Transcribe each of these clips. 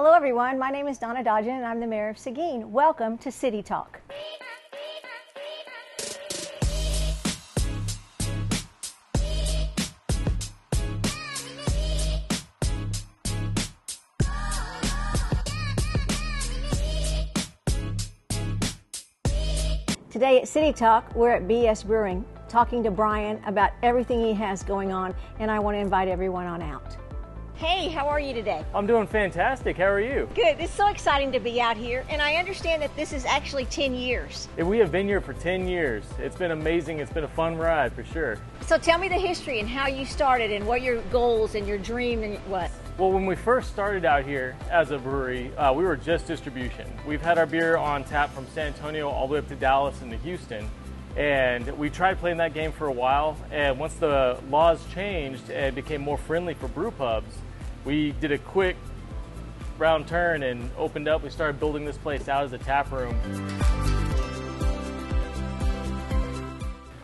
Hello, everyone. My name is Donna Dodgen, and I'm the mayor of Seguin. Welcome to City Talk. Today at City Talk, we're at BS Brewing talking to Brian about everything he has going on, and I want to invite everyone on out. Hey, how are you today? I'm doing fantastic. How are you? Good. It's so exciting to be out here, and I understand that this is actually 10 years. We have been here for 10 years. It's been amazing. It's been a fun ride for sure. So tell me the history and how you started and what your goals and your dream and what. Well, when we first started out here as a brewery, uh, we were just distribution. We've had our beer on tap from San Antonio all the way up to Dallas and to Houston. And we tried playing that game for a while. And once the laws changed and became more friendly for brew pubs, we did a quick round turn and opened up. We started building this place out as a tap room.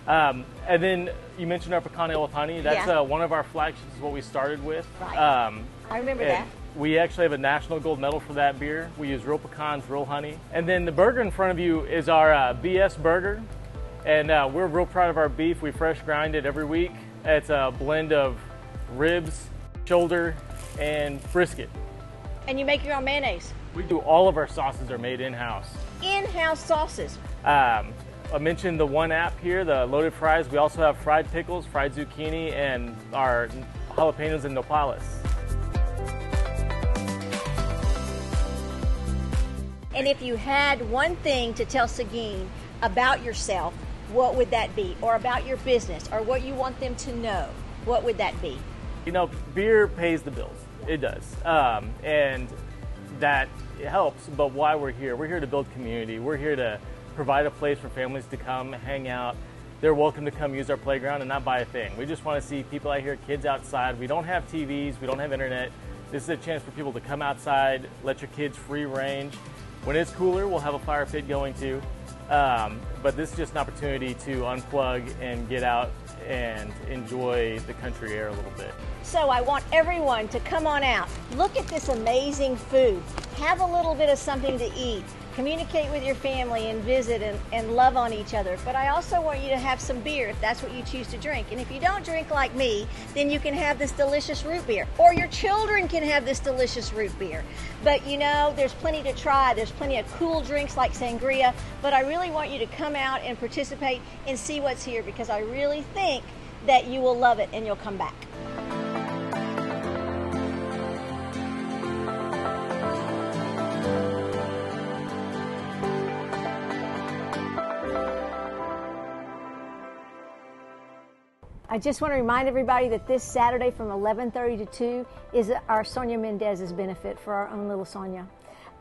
Um, and then you mentioned our pecan ale with honey. That's Yeah. uh, one of our flagships. Is what we started with. Right. Um, I remember that. We actually have a national gold medal for that beer. We use real pecans, real honey. And then the burger in front of you is our uh, BS burger. And uh, we're real proud of our beef. We fresh grind it every week. It's a blend of ribs, shoulder, and brisket. And you make your own mayonnaise. We do all of our sauces are made in-house. In-house sauces. Um, I mentioned the one app here, the loaded fries. We also have fried pickles, fried zucchini, and our jalapenos and nopales. And if you had one thing to tell Seguin about yourself, what would that be? Or about your business, or what you want them to know, what would that be? You know, beer pays the bills. It does. Um, and that helps, but why we're here? We're here to build community. We're here to provide a place for families to come hang out. They're welcome to come use our playground and not buy a thing. We just want to see people out here, kids outside. We don't have TVs, we don't have internet. This is a chance for people to come outside, let your kids free range. When it's cooler, we'll have a fire pit going too. Um, but this is just an opportunity to unplug and get out and enjoy the country air a little bit. So I want everyone to come on out. Look at this amazing food. Have a little bit of something to eat. Communicate with your family and visit and, and love on each other. But I also want you to have some beer if that's what you choose to drink. And if you don't drink like me, then you can have this delicious root beer. Or your children can have this delicious root beer. But you know, there's plenty to try. There's plenty of cool drinks like sangria. But I really want you to come out and participate and see what's here because I really think that you will love it and you'll come back. I just want to remind everybody that this Saturday from 11:30 to 2 is our Sonia Mendez's benefit for our own little Sonia.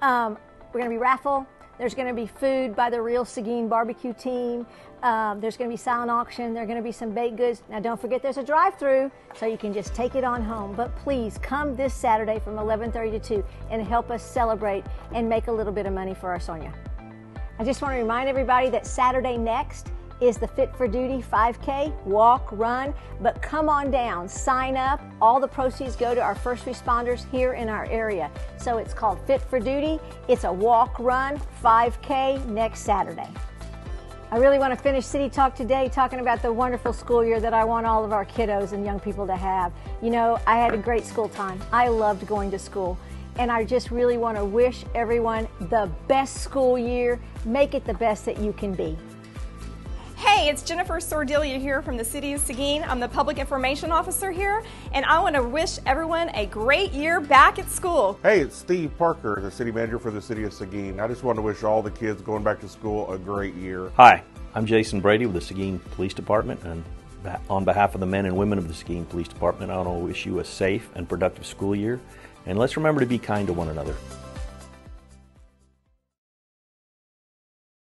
Um, we're going to be raffle. There's going to be food by the Real Seguin barbecue team. Um, there's going to be silent auction. There are going to be some baked goods. Now, don't forget there's a drive-through, so you can just take it on home. But please come this Saturday from 11:30 to 2 and help us celebrate and make a little bit of money for our Sonia. I just want to remind everybody that Saturday next is the Fit for Duty 5K walk, run, but come on down, sign up. All the proceeds go to our first responders here in our area. So it's called Fit for Duty. It's a walk, run, 5K next Saturday. I really want to finish City Talk today talking about the wonderful school year that I want all of our kiddos and young people to have. You know, I had a great school time. I loved going to school. And I just really want to wish everyone the best school year. Make it the best that you can be. Hey, it's Jennifer Sordilia here from the City of Seguin. I'm the Public Information Officer here, and I want to wish everyone a great year back at school. Hey, it's Steve Parker, the city manager for the city of Seguin. I just want to wish all the kids going back to school a great year. Hi, I'm Jason Brady with the Seguin Police Department, and on behalf of the men and women of the Seguin Police Department, I want to wish you a safe and productive school year. And let's remember to be kind to one another.